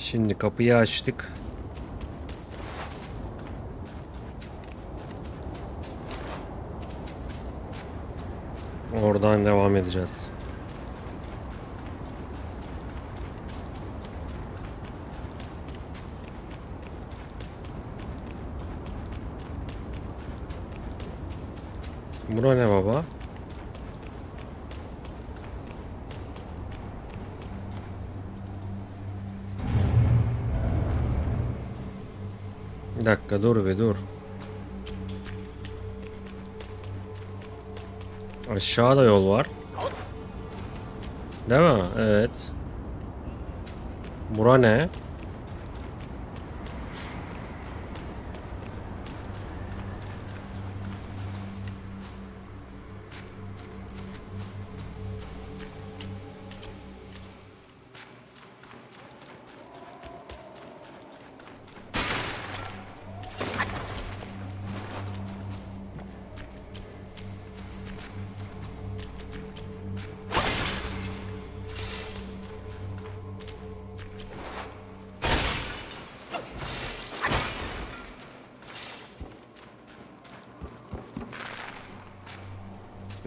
Şimdi kapıyı açtık. Oradan devam edeceğiz. Bura ne baba? Dakika dur be dur. Aşağıda yol var. Değil mi? Evet. Bura ne?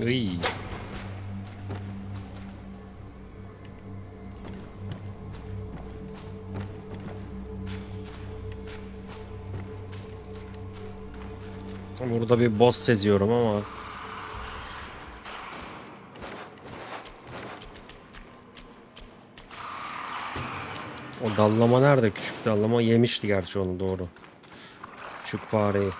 Iy. Burada bir boss seziyorum ama. O dallama nerede? Küçük dallama yemişti gerçi onu doğru. Küçük fareyi.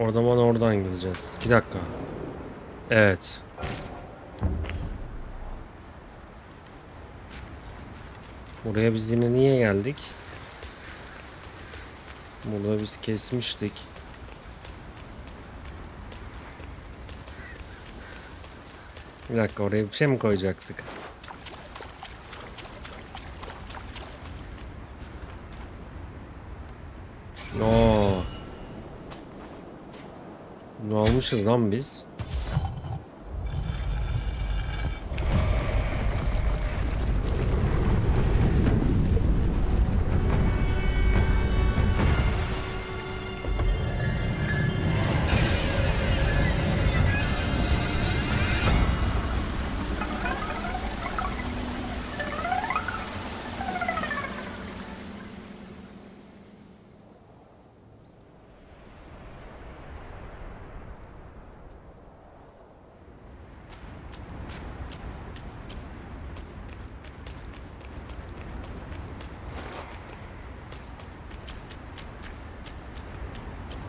O zaman oradan gideceğiz. Bir dakika. Evet. Buraya biz yine niye geldik? Burada biz kesmiştik. Bir dakika oraya bir şey mi koyacaktık? Ne almışız lan biz?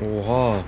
Oha.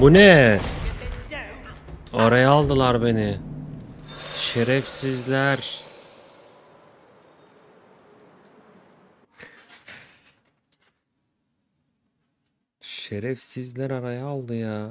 Bu ne? Araya aldılar beni. Şerefsizler. Şerefsizler araya aldı ya.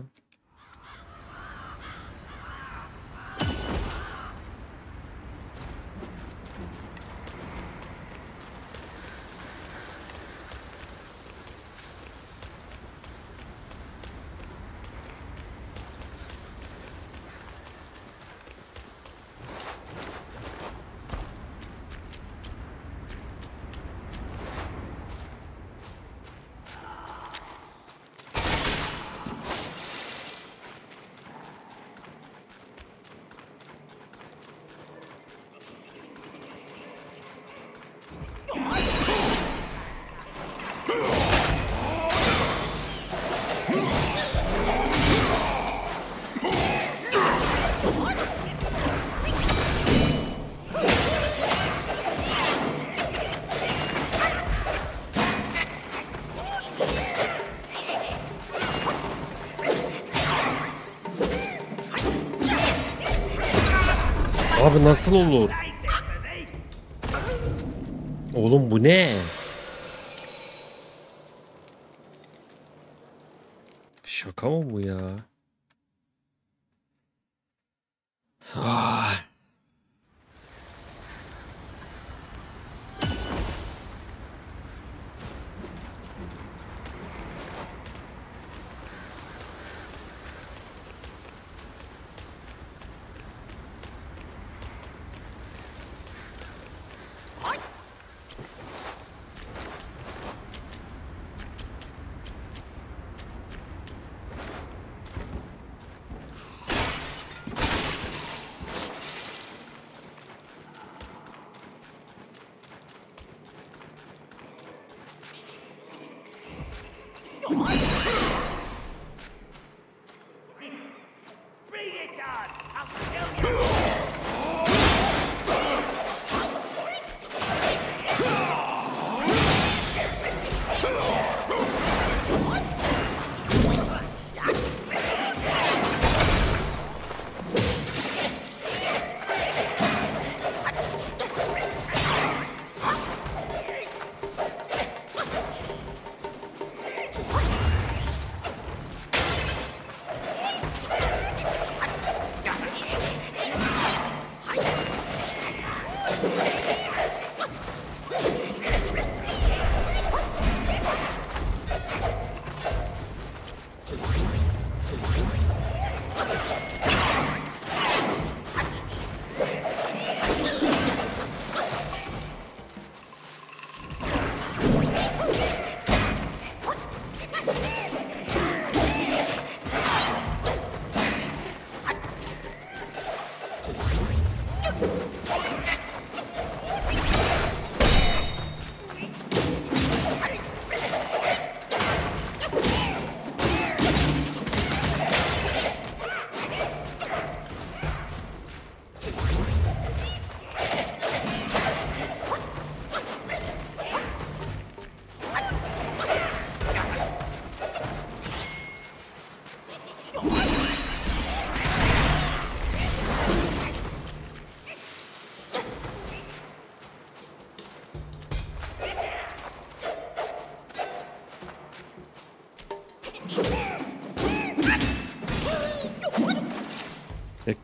Nasıl olur? Oğlum bu ne?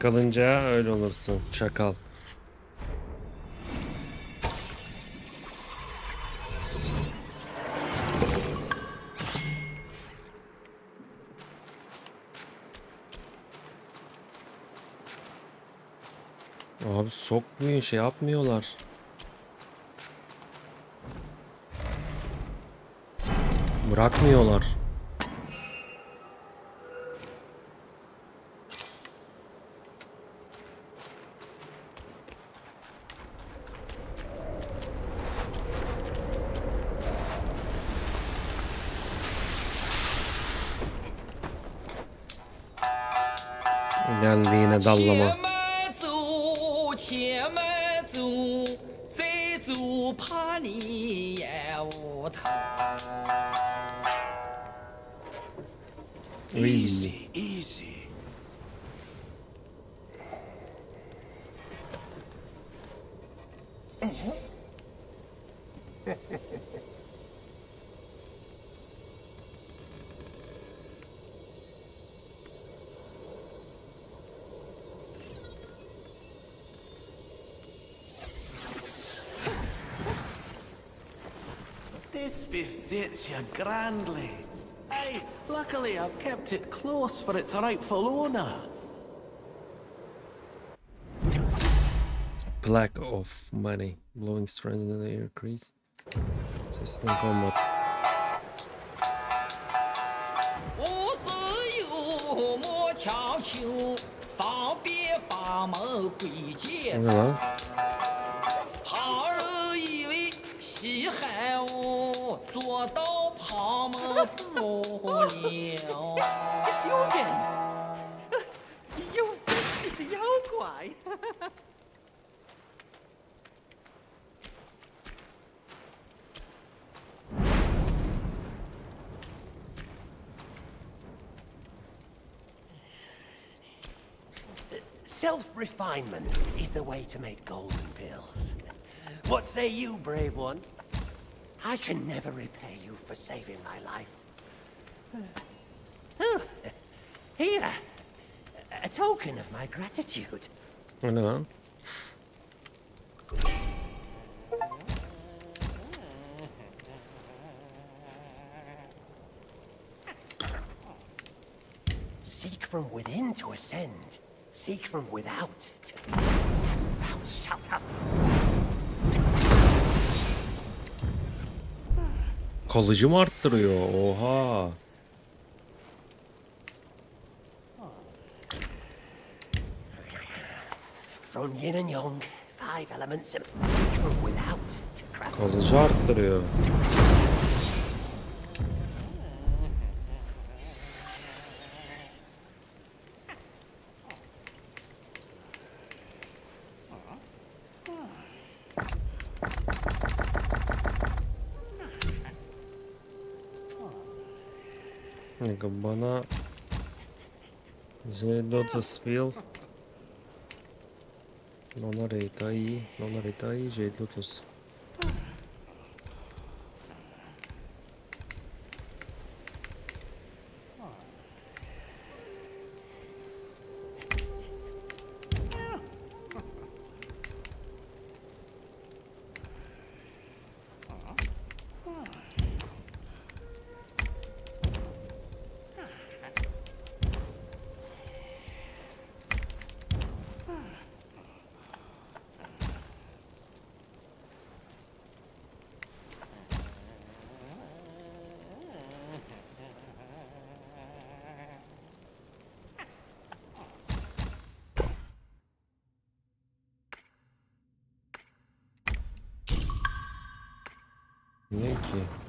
Kalınca öyle olursun. Çakal. Abi sokmuyor şey yapmıyorlar. Bırakmıyorlar. Geldi you grandly. Hey, luckily I've kept it close for its rightful owner. Black of money, blowing strands in the air crease. Just not on what. Hello. 不了。It's you again! You the Yaoguai! Self-refinement is the way to make golden pills. What say you, brave one? I can never repay you for saving my life. Oh, here, a token of my gratitude. O ne lan? Seek from within to ascend. Seek from without to. Thou shalt have. Kalıcı mı arttırıyor? Oha. From yin and yang, five elements. without to craft. Kalıcı arttırıyor. Lotusville. Nonları dayı, nonları dayı, jade isso Некий.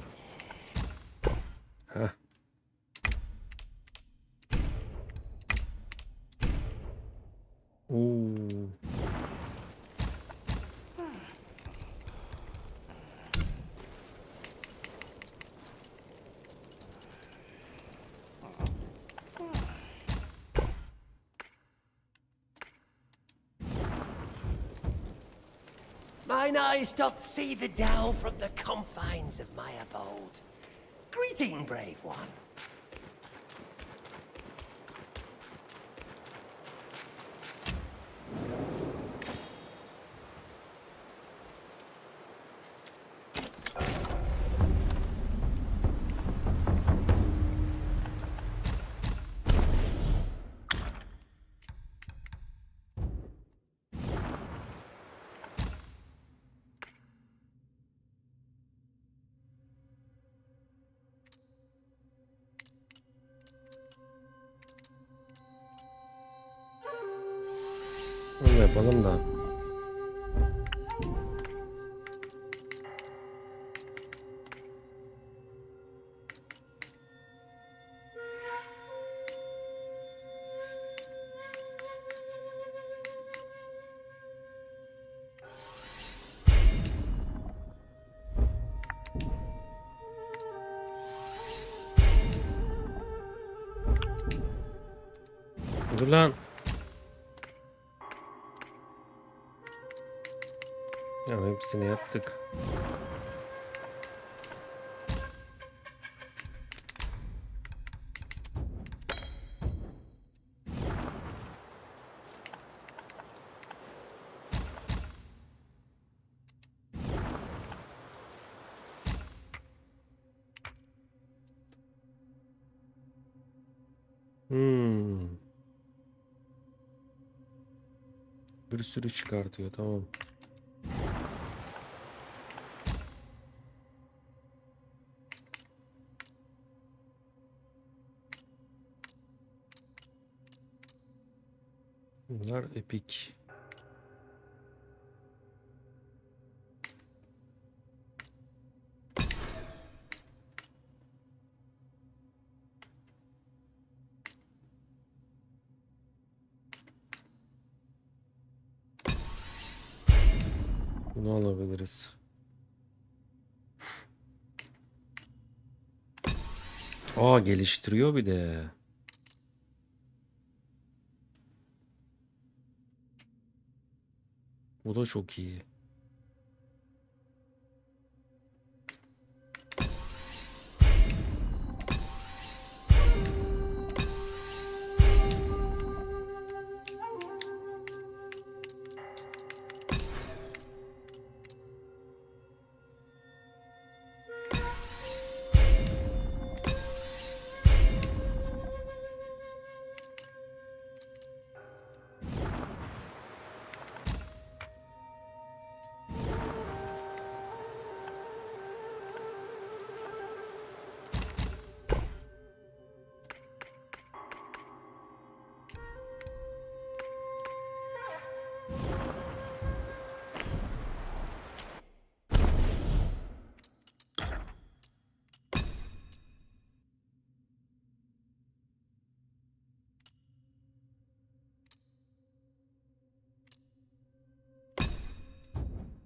Mine eyes doth see the Tao from the confines of my abode. Greeting, brave one. 음, 네, 몇번 한다. Sürü çıkartıyor tamam. Bunlar epik. Bunu alabiliriz. Aa geliştiriyor bir de. Bu da çok iyi.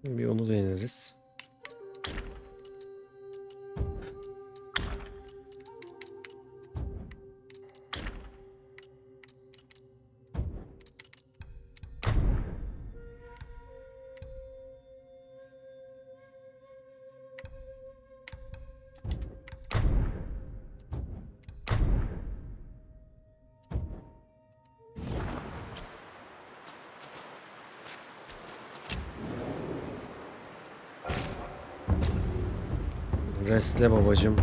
Bir onu deneriz. Restle babacım.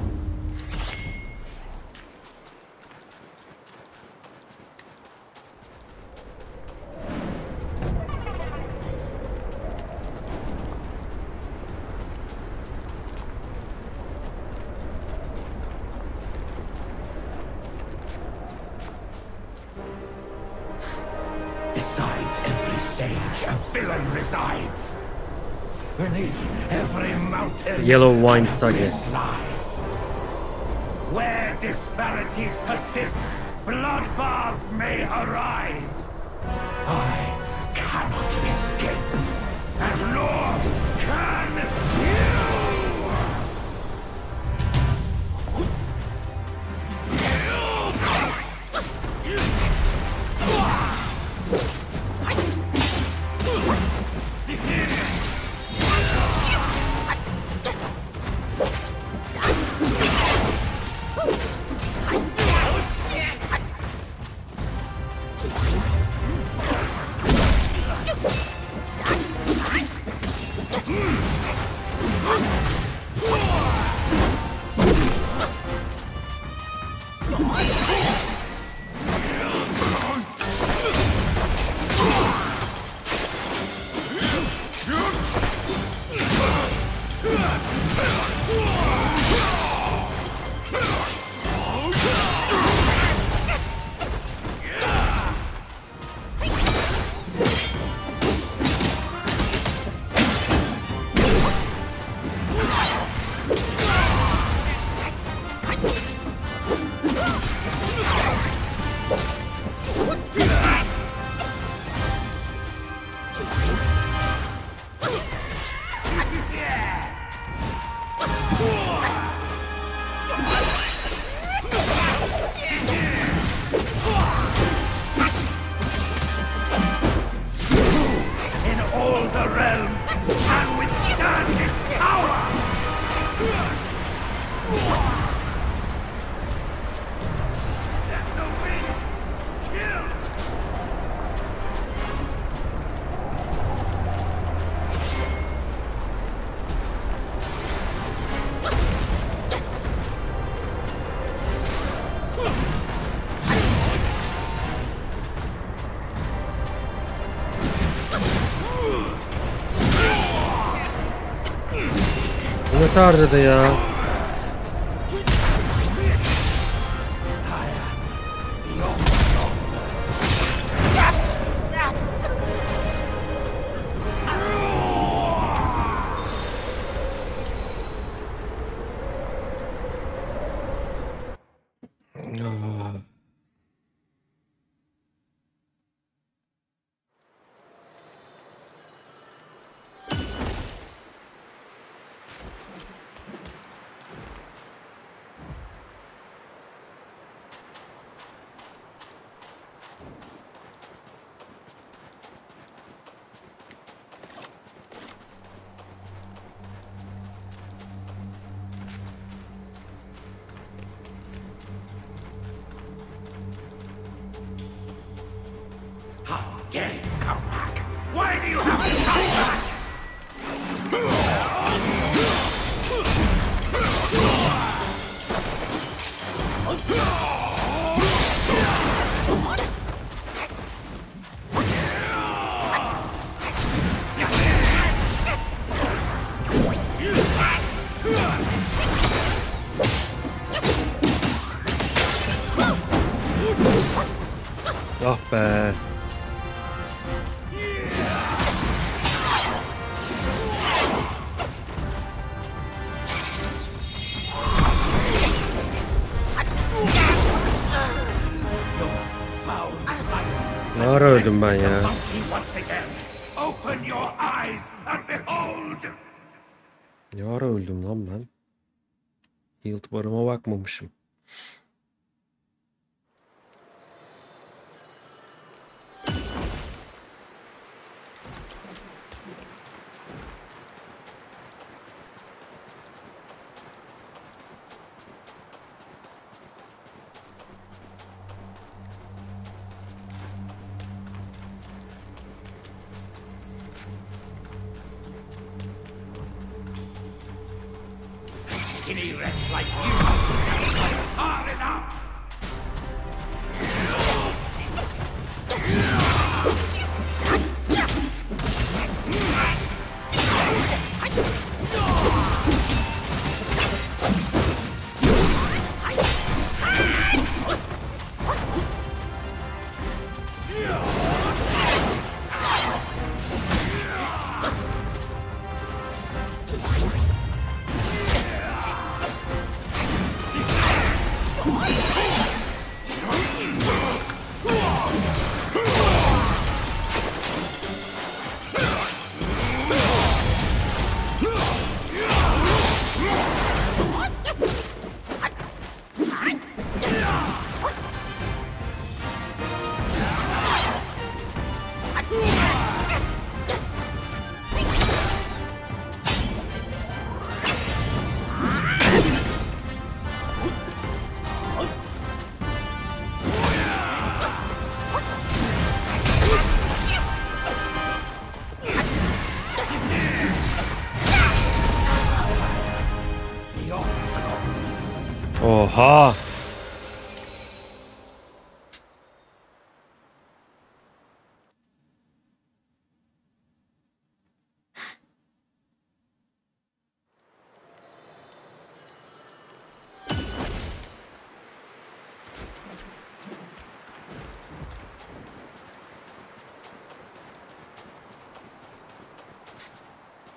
Besides every sage, a villain resides. Beneath every mountain, Yellow Wine Saga. Where disparities persist, bloodbaths may arise. I cannot escape, and nor can Nasıl harcadı ya? Ne ara öldüm ben ya? Ne ara öldüm lan ben? Yield barıma bakmamışım.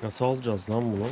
Nasıl alacağız lan bunu?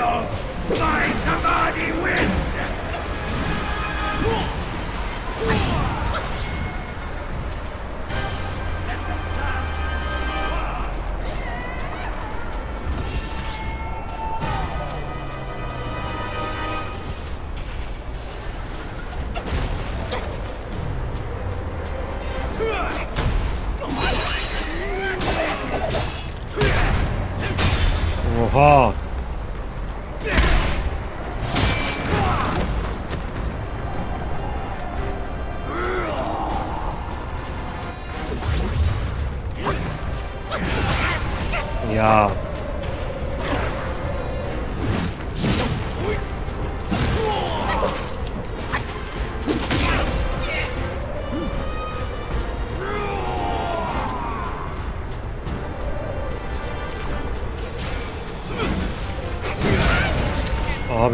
battle, my Samadhi wins!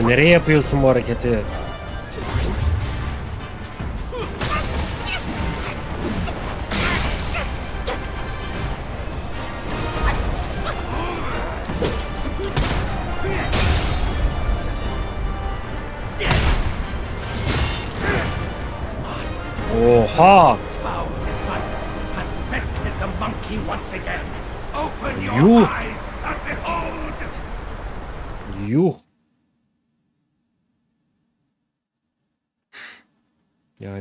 நிறைய பியூசுமா இருக்குது Oha! You. You.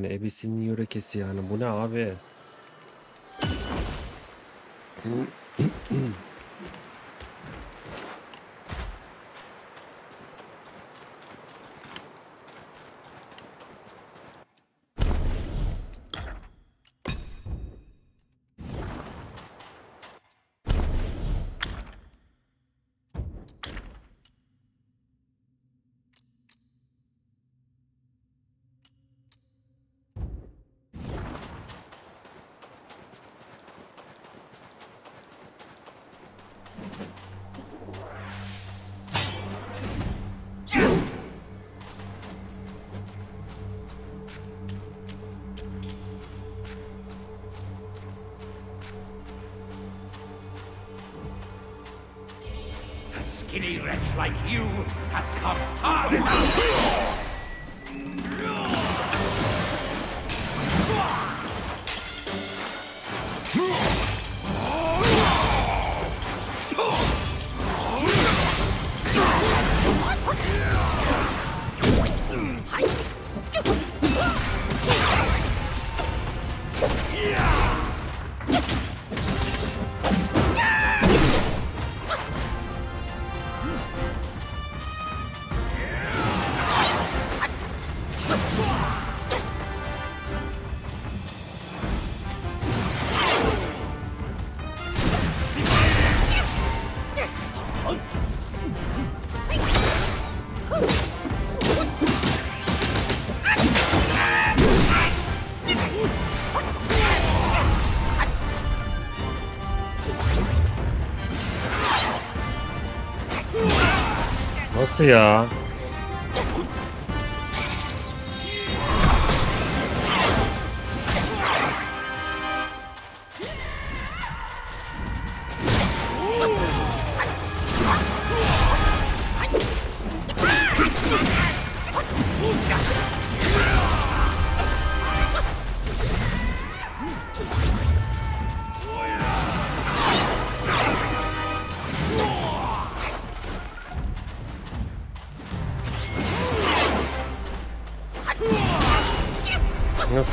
Yani ebesinin yörekesi yani bu ne abi? like you has come far enough! 是呀。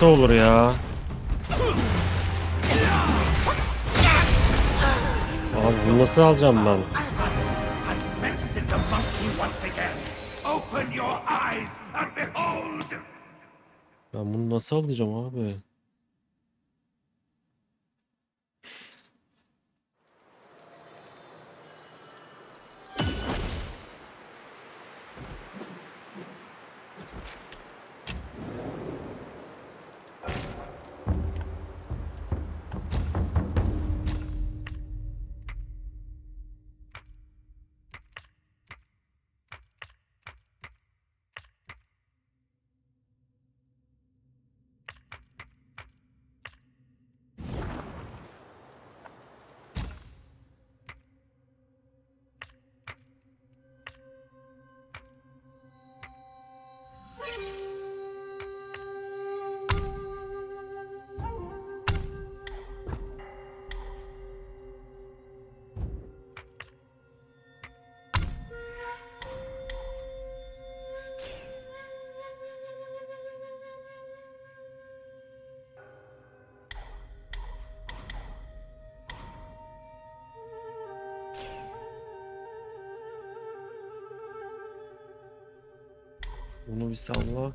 Nasıl olur ya? Abi bunu nasıl alacağım ben? Ben bunu nasıl alacağım abi? Bunu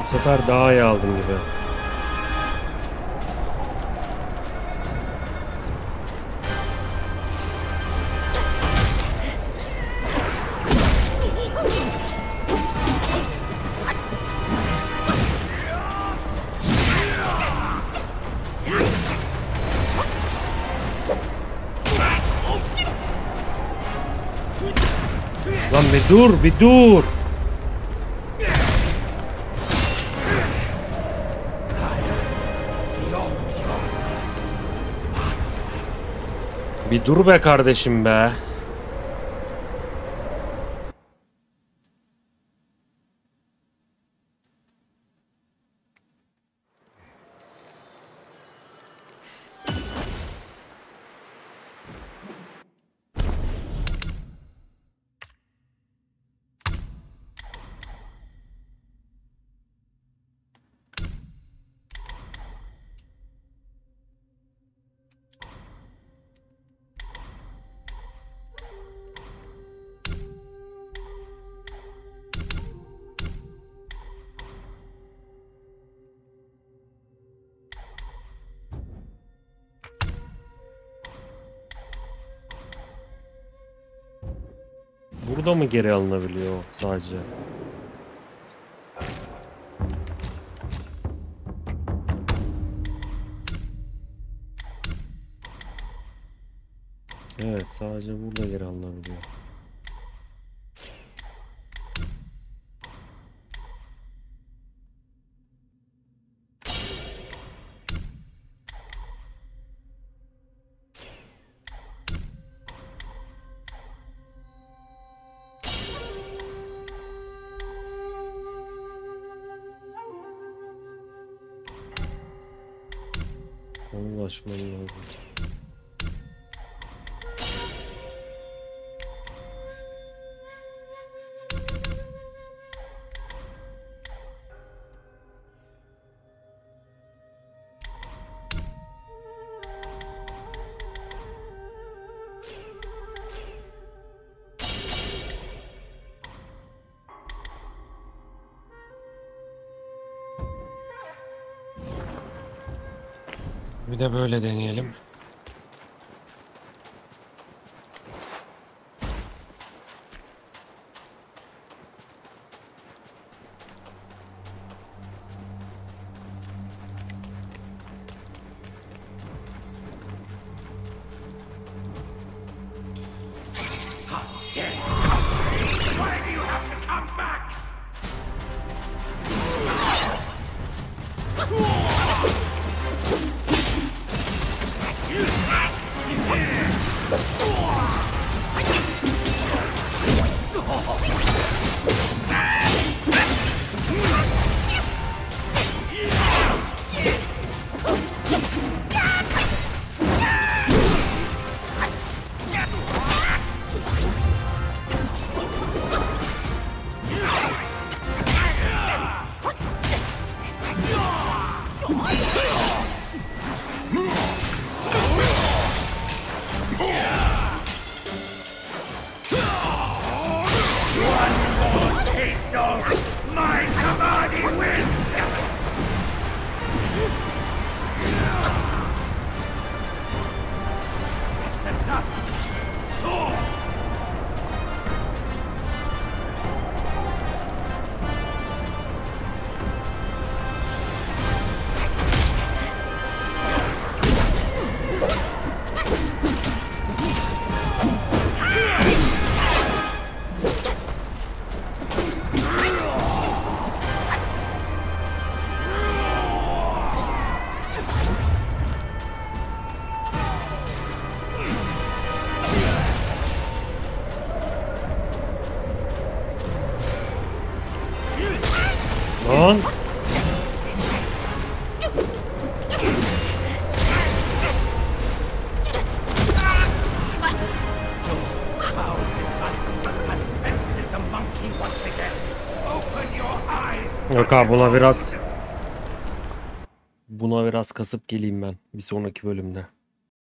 Bu sefer daha iyi aldım gibi. Lan bir dur, bir dur. Bir dur be kardeşim be. Burada mı geri alınabiliyor sadece? Evet sadece burada geri alınabiliyor. actually Bir de böyle deneyelim. Abi buna biraz buna biraz kasıp geleyim ben bir sonraki bölümde.